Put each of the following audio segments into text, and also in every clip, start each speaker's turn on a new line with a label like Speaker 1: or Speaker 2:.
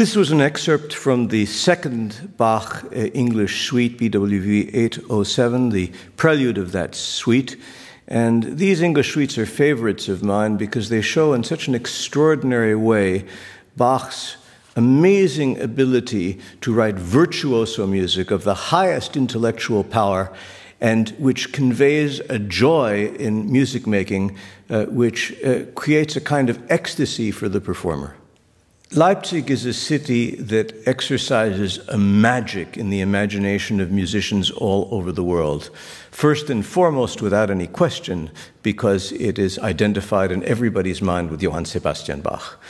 Speaker 1: This was an excerpt from the second Bach uh, English suite, BWV 807, the prelude of that suite. And these English suites are favorites of mine because they show in such an extraordinary way Bach's amazing ability to write virtuoso music of the highest intellectual power and which conveys a joy in music making uh, which uh, creates a kind of ecstasy for the performer. Leipzig is a city that exercises a magic in the imagination of musicians all over the world. First and foremost, without any question, because it is identified in everybody's mind with Johann Sebastian Bach.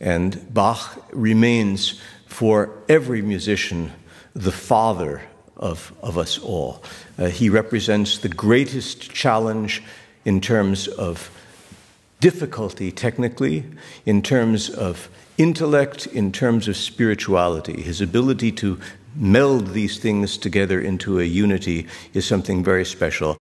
Speaker 1: And Bach remains for every musician the father of, of us all. Uh, he represents the greatest challenge in terms of difficulty technically, in terms of intellect in terms of spirituality, his ability to meld these things together into a unity is something very special.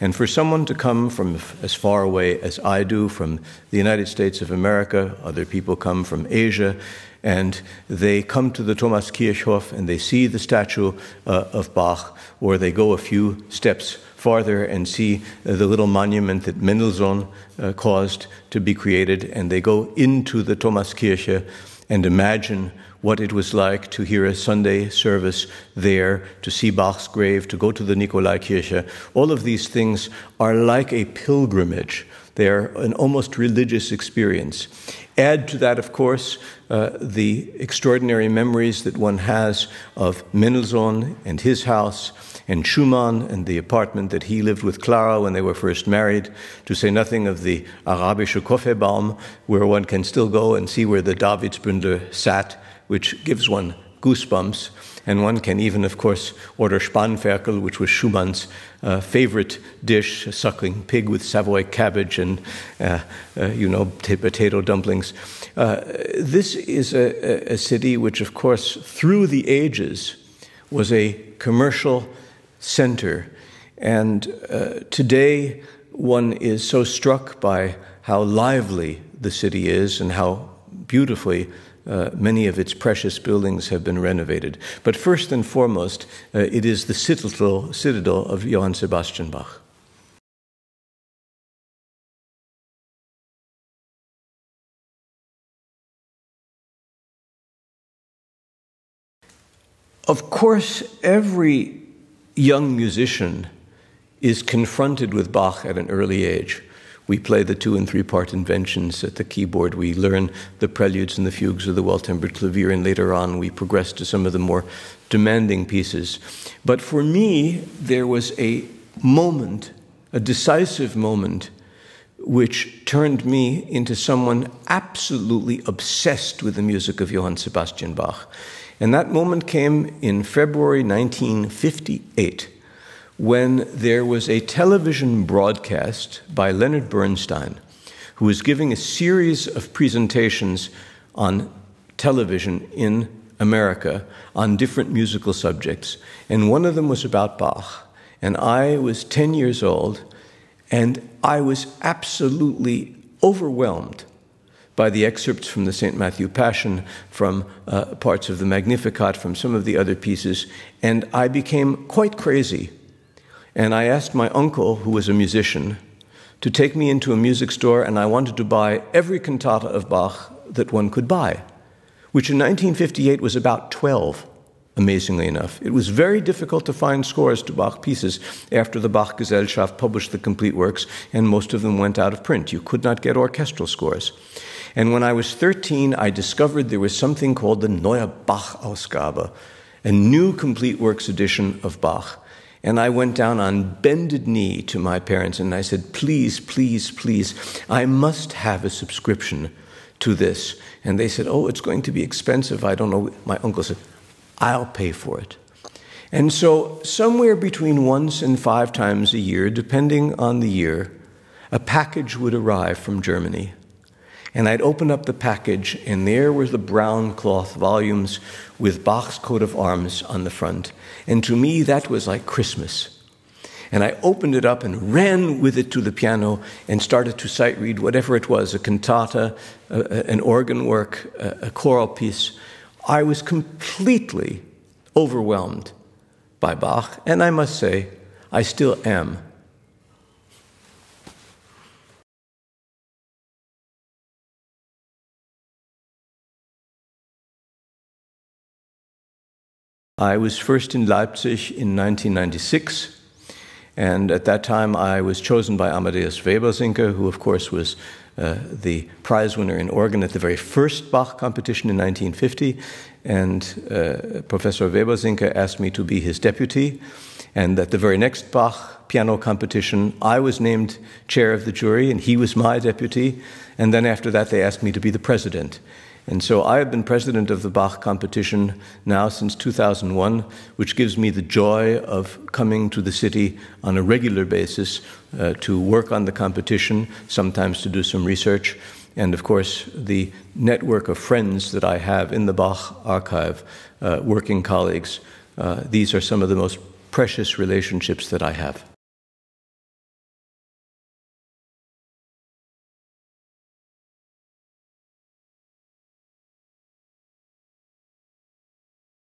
Speaker 1: And for someone to come from as far away as I do, from the United States of America, other people come from Asia, and they come to the Thomas Thomaskirchhof and they see the statue uh, of Bach, or they go a few steps farther and see uh, the little monument that Mendelssohn uh, caused to be created, and they go into the Thomaskirche and imagine what it was like to hear a Sunday service there, to see Bach's grave, to go to the Nikolaikirche. All of these things are like a pilgrimage. They are an almost religious experience. Add to that, of course, uh, the extraordinary memories that one has of Mendelssohn and his house, and Schumann and the apartment that he lived with Clara when they were first married, to say nothing of the Arabische Kaffeebaum, where one can still go and see where the Davidsbündler sat, which gives one goosebumps. And one can even, of course, order Spanferkel, which was Schumann's uh, favorite dish, suckling pig with Savoy cabbage and, uh, uh, you know, potato dumplings. Uh, this is a, a, city which, of course, through the ages was a commercial center. And uh, today, one is so struck by how lively the city is and how beautifully uh, many of its precious buildings have been renovated. But first and foremost, uh, it is the citadel, citadel of Johann Sebastian Bach. Of course, every young musician is confronted with Bach at an early age. We play the two and three part inventions at the keyboard. We learn the preludes and the fugues of the well tempered clavier, and later on we progress to some of the more demanding pieces. But for me, there was a moment, a decisive moment, which turned me into someone absolutely obsessed with the music of Johann Sebastian Bach. And that moment came in February 1958 when there was a television broadcast by Leonard Bernstein, who was giving a series of presentations on television in America on different musical subjects. And one of them was about Bach. And I was 10 years old, and I was absolutely overwhelmed by the excerpts from the St. Matthew Passion, from uh, parts of the Magnificat, from some of the other pieces, and I became quite crazy and I asked my uncle, who was a musician, to take me into a music store, and I wanted to buy every cantata of Bach that one could buy, which in 1958 was about 12, amazingly enough. It was very difficult to find scores to Bach pieces after the Bach Gesellschaft published the complete works, and most of them went out of print. You could not get orchestral scores. And when I was 13, I discovered there was something called the Neue Bach Ausgabe, a new complete works edition of Bach. And I went down on bended knee to my parents and I said, Please, please, please, I must have a subscription to this. And they said, Oh, it's going to be expensive. I don't know. My uncle said, I'll pay for it. And so, somewhere between once and five times a year, depending on the year, a package would arrive from Germany. And I'd open up the package, and there were the brown cloth volumes with Bach's coat of arms on the front. And to me, that was like Christmas. And I opened it up and ran with it to the piano and started to sight read whatever it was a cantata, a, an organ work, a, a choral piece. I was completely overwhelmed by Bach, and I must say, I still am. I was first in Leipzig in 1996, and at that time I was chosen by Amadeus Webersinke, who, of course, was uh, the prize winner in organ at the very first Bach competition in 1950. And uh, Professor Webersinke asked me to be his deputy. And at the very next Bach piano competition, I was named chair of the jury, and he was my deputy. And then after that, they asked me to be the president. And so I have been president of the Bach competition now since 2001, which gives me the joy of coming to the city on a regular basis uh, to work on the competition, sometimes to do some research, and of course, the network of friends that I have in the Bach archive, uh, working colleagues. Uh, these are some of the most precious relationships that I have.